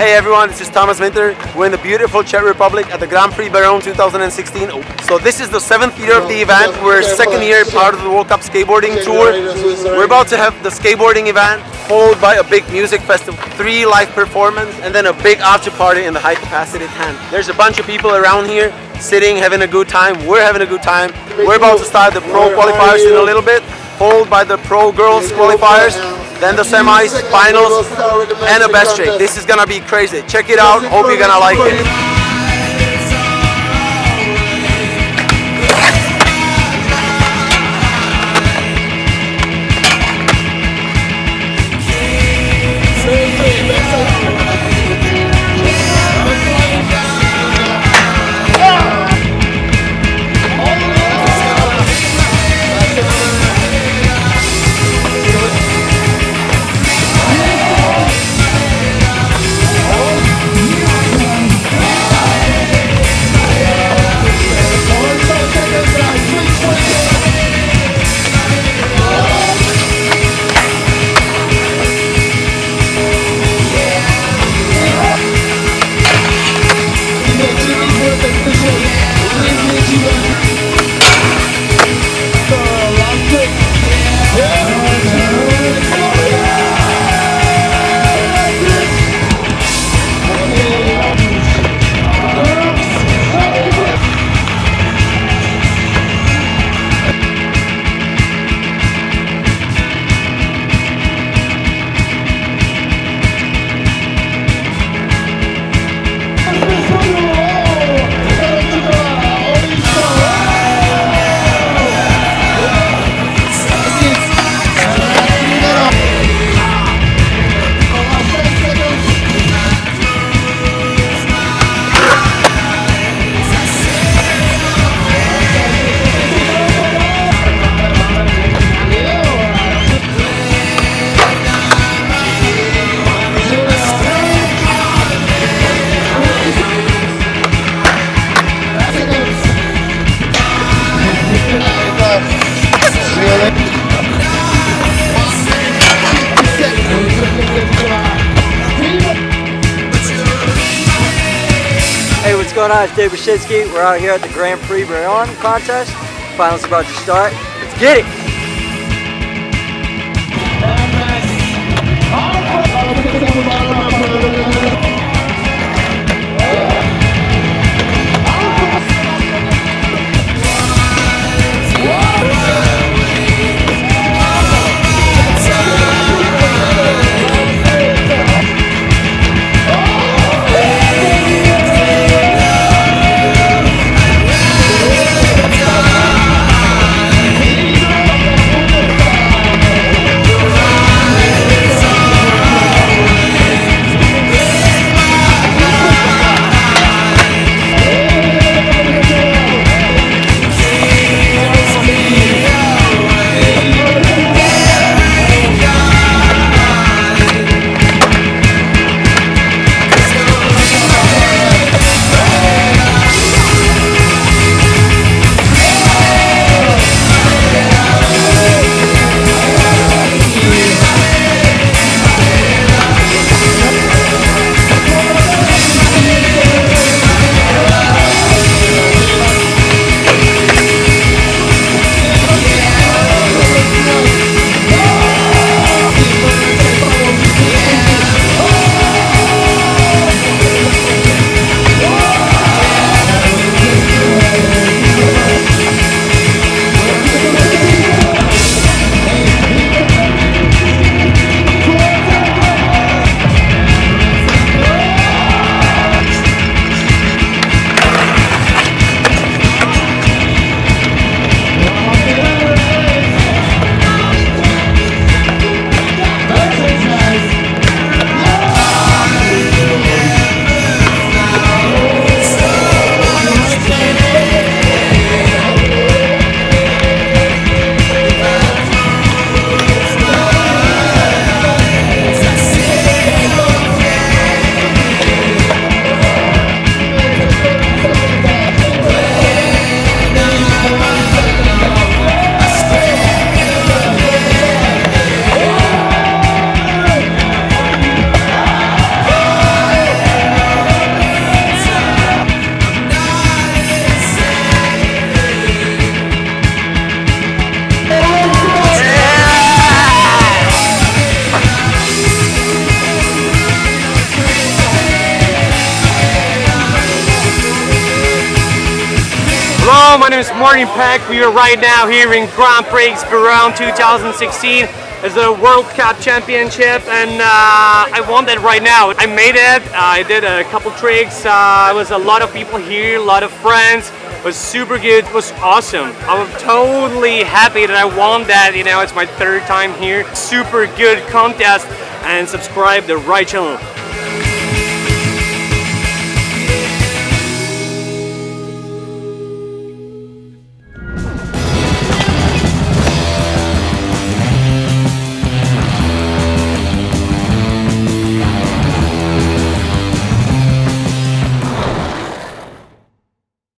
Hey everyone, this is Thomas Winter. We're in the beautiful Czech Republic at the Grand Prix Beroun 2016. So this is the seventh year of the event. We're second year part of the World Cup skateboarding tour. We're about to have the skateboarding event followed by a big music festival, three live performance, and then a big after party in the high capacity tent. There's a bunch of people around here sitting, having a good time. We're having a good time. We're about to start the pro qualifiers in a little bit, followed by the pro girls qualifiers then the semis, finals, and a best trick. This is gonna be crazy. Check it out. Hope you're gonna like it. Hey, what's going on? It's Dave Brzezinski. We're out here at the Grand Prix Beroun contest. Finals about to start. Let's get it! Hello, my name is Martin Pek. We are Ride now here in Grand Prix Beroun 2016. It's the World Cup Championship and uh, I won that right now. I made it, uh, I did a couple tricks, uh, it was a lot of people here, a lot of friends. It was super good, it was awesome. I'm totally happy that I won that, you know, it's my third time here. Super good contest and subscribe the right channel.